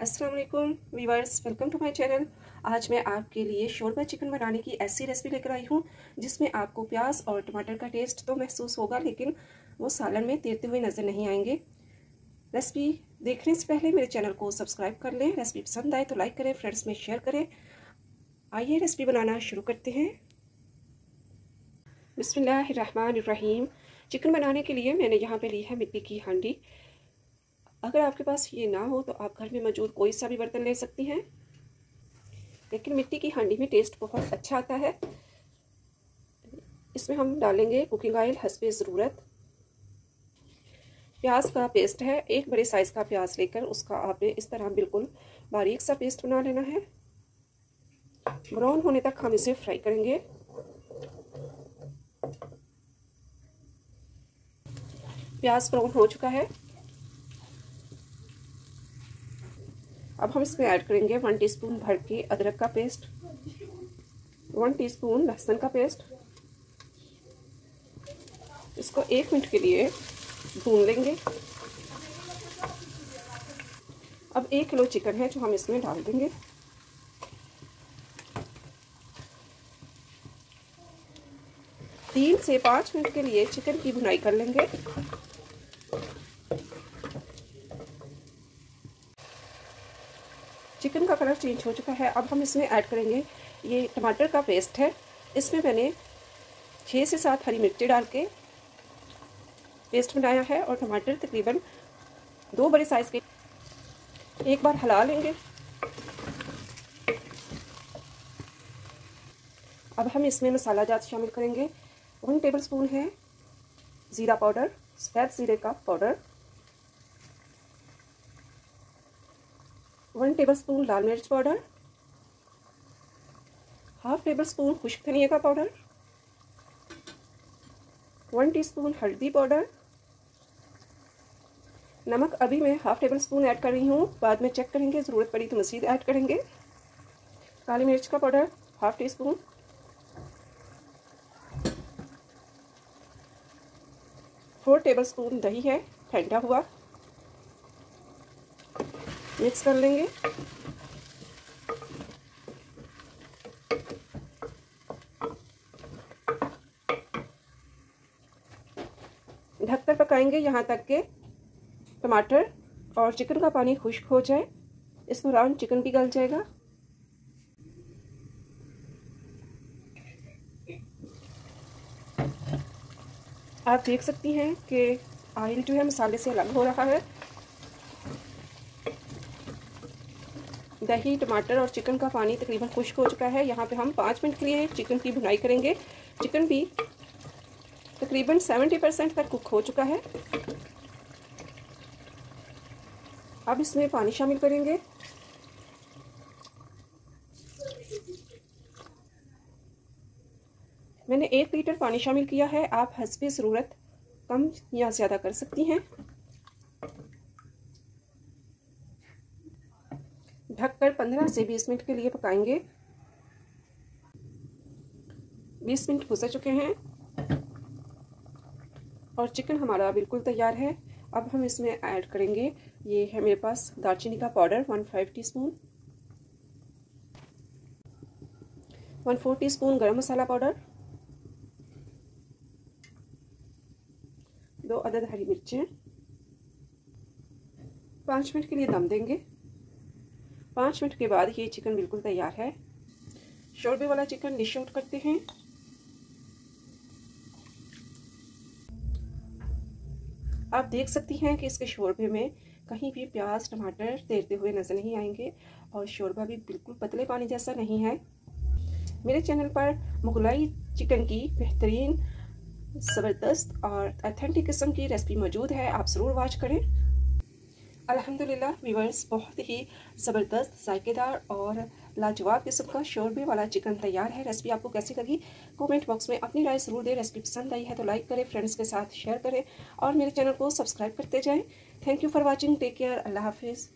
अस्सलाम वालेकुम viewers welcome to my channel आज मैं आपके लिए शोरबा चिकन बनाने की ऐसी रेसिपी लेकर आई हूँ, जिसमें आपको प्याज और टमाटर का टेस्ट तो महसूस होगा, लेकिन वो सालन में तैरते हुए नज़र नहीं आएँगे। रेसिपी देखने से पहले मेरे चैनल को सब्सक्राइब कर लें। रेसिपी पसंद आए तो लाइक करें फ्रेंड्स में शेयर करें। आइए रेसिपी बनाना शुरू करते हैं। बिसमीम चिकन बनाने के लिए मैंने यहाँ पे ली है मिट्टी की हांडी। अगर आपके पास ये ना हो तो आप घर में मौजूद कोई सा भी बर्तन ले सकती हैं। लेकिन मिट्टी की हांडी में टेस्ट बहुत अच्छा आता है। इसमें हम डालेंगे कुकिंग ऑयल हंसपे ज़रूरत। प्याज का पेस्ट है, एक बड़े साइज़ का प्याज लेकर उसका आपने इस तरह बिल्कुल बारीक सा पेस्ट बना लेना है। ब्राउन होने तक हम इसे फ्राई करेंगे। प्याज ब्राउन हो चुका है। अब हम इसमें ऐड करेंगे वन टीस्पून भर के अदरक का पेस्ट, वन टीस्पून लहसुन का पेस्ट। इसको एक मिनट के लिए भून लेंगे। अब एक किलो चिकन है जो हम इसमें डाल देंगे। तीन से पाँच मिनट के लिए चिकन की भुनाई कर लेंगे। चिकन का कलर चेंज हो चुका है। अब हम इसमें ऐड करेंगे, ये टमाटर का पेस्ट है। इसमें मैंने छः से सात हरी मिर्ची डाल के पेस्ट बनाया है और टमाटर तकरीबन दो बड़े साइज़ के। एक बार हिला लेंगे। अब हम इसमें मसाला जात शामिल करेंगे। वन टेबल स्पून है ज़ीरा पाउडर, सफ़ेद ज़ीरे का पाउडर। वन टेबल स्पून लाल मिर्च पाउडर हाफ़ टेबल स्पून खुश्क धनिया का पाउडर वन टीस्पून हल्दी पाउडर नमक अभी मैं हाफ़ टेबल स्पून ऐड कर रही हूँ, बाद में चेक करेंगे, ज़रूरत पड़ी तो मज़ीद ऐड करेंगे। काली मिर्च का powder half teaspoon four tablespoon दही है, ठंडा हुआ। मिक्स कर लेंगे। ढककर पकाएँगे यहाँ तक के टमाटर और चिकन का पानी खुश्क हो जाए। इस दौरान चिकन भी गल जाएगा। आप देख सकती हैं कि ऑयल जो है मसाले से अलग हो रहा है। दही, टमाटर और चिकन का पानी तकरीबन खुश्क हो चुका है। यहाँ पे हम पाँच मिनट के लिए चिकन की भुनाई करेंगे। चिकन भी तकरीबन सेवेंटी परसेंट तक कुक हो चुका है। अब इसमें पानी शामिल करेंगे। मैंने एक लीटर पानी शामिल किया है। आप हंसबे ज़रूरत कम या ज़्यादा कर सकती हैं। ढककर 15 से 20 मिनट के लिए पकाएँगे। 20 मिनट गुजर चुके हैं और चिकन हमारा बिल्कुल तैयार है। अब हम इसमें ऐड करेंगे, ये है मेरे पास दालचीनी का powder, one five teaspoon one four teaspoon गर्म मसाला पाउडर। दो अदद हरी मिर्चें। पाँच मिनट के लिए दम देंगे। पाँच मिनट के बाद ये चिकन बिल्कुल तैयार है। शोरबे वाला चिकन डिश आउट करते हैं। आप देख सकती हैं कि इसके शोरबे में कहीं भी प्याज, टमाटर तैरते हुए नज़र नहीं आएँगे और शोरबा भी बिल्कुल पतले पानी जैसा नहीं है। मेरे चैनल पर मुगलाई चिकन की बेहतरीन, ज़बरदस्त और अथेंटिक किस्म की रेसिपी मौजूद है, आप ज़रूर वॉच करें। अल्हम्दुलिल्लाह व्यूवर्स बहुत ही ज़बरदस्त, जायकेदार और लाजवाब किस्म का शोरबे वाला चिकन तैयार है। रेसिपी आपको कैसी लगी? कमेंट बॉक्स में अपनी राय ज़रूर दें। रेसिपी पसंद आई है तो लाइक करें फ्रेंड्स के साथ शेयर करें और मेरे चैनल को सब्सक्राइब करते जाएँ। Thank you for watching take care अल्लाह हाफिज़।